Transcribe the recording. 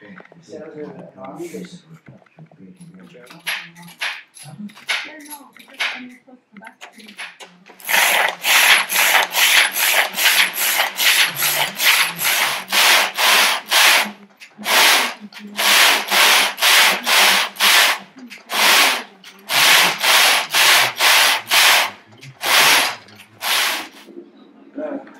Yeah. you.